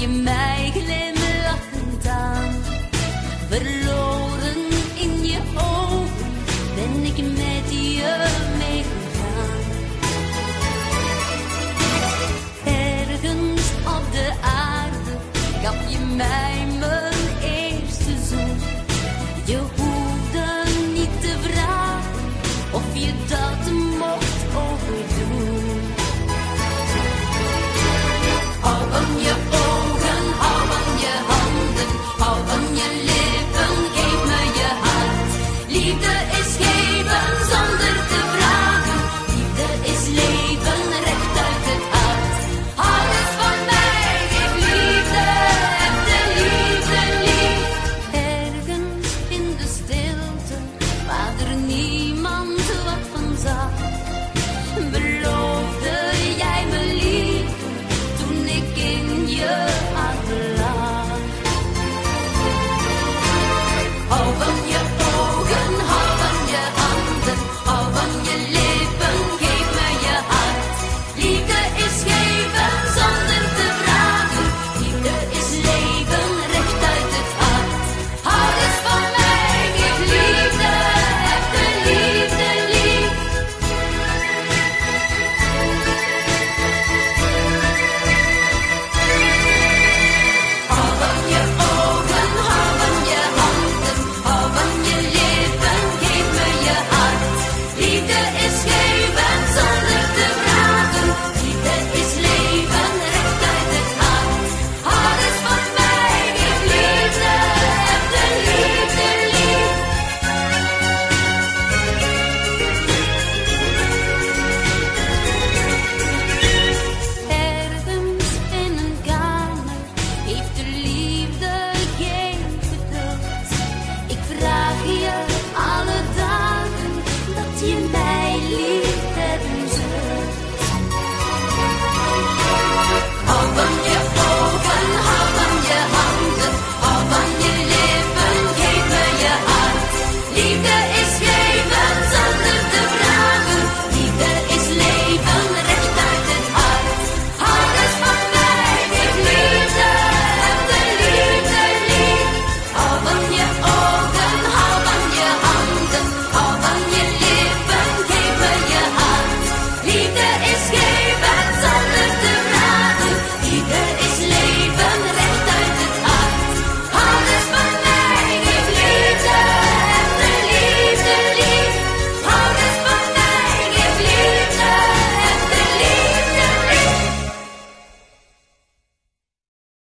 je mij glimlachend aan.